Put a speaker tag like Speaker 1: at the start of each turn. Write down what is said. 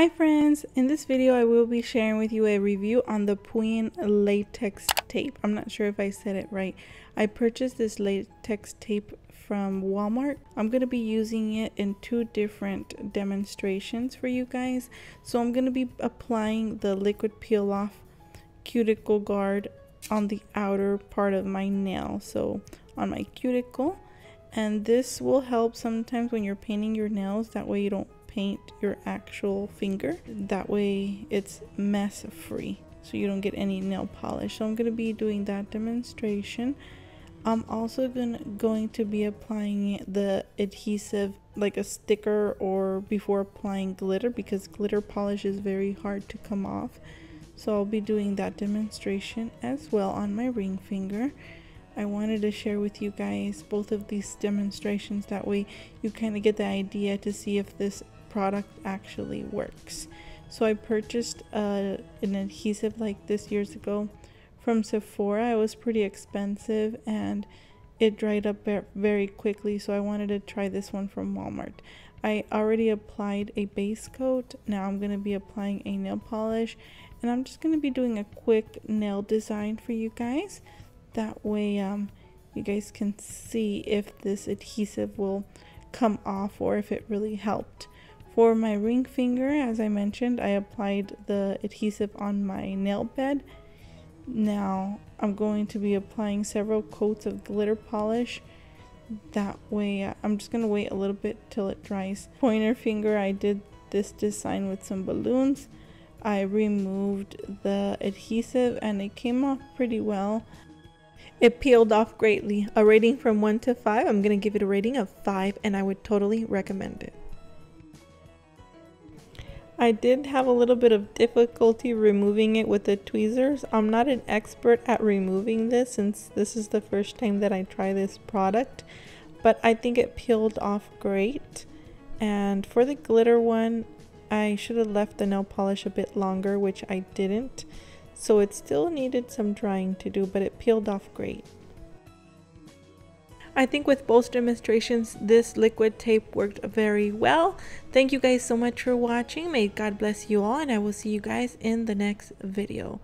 Speaker 1: Hi friends, in this video I will be sharing with you a review on the Pueen latex tape. I'm not sure if I said it right. I purchased this latex tape from Walmart. I'm going to be using it in two different demonstrations for you guys. So I'm going to be applying the liquid peel off cuticle guard on the outer part of my nail. So on my cuticle and this will help sometimes when you're painting your nails that way you don't paint your actual finger. That way it's mess free so you don't get any nail polish. So I'm going to be doing that demonstration. I'm also gonna, going to be applying the adhesive like a sticker or before applying glitter because glitter polish is very hard to come off. So I'll be doing that demonstration as well on my ring finger. I wanted to share with you guys both of these demonstrations that way you kind of get the idea to see if this product actually works. So I purchased uh, an adhesive like this years ago from Sephora. It was pretty expensive and it dried up very quickly so I wanted to try this one from Walmart. I already applied a base coat. Now I'm going to be applying a nail polish and I'm just going to be doing a quick nail design for you guys. That way um, you guys can see if this adhesive will come off or if it really helped. For my ring finger, as I mentioned, I applied the adhesive on my nail bed. Now I'm going to be applying several coats of glitter polish. That way, I'm just going to wait a little bit till it dries. Pointer finger, I did this design with some balloons. I removed the adhesive and it came off pretty well. It peeled off greatly. A rating from 1 to 5, I'm going to give it a rating of 5 and I would totally recommend it. I did have a little bit of difficulty removing it with the tweezers. I'm not an expert at removing this since this is the first time that I try this product, but I think it peeled off great. And for the glitter one, I should have left the nail polish a bit longer, which I didn't. So it still needed some drying to do, but it peeled off great. I think with both demonstrations, this liquid tape worked very well. Thank you guys so much for watching. May God bless you all and I will see you guys in the next video.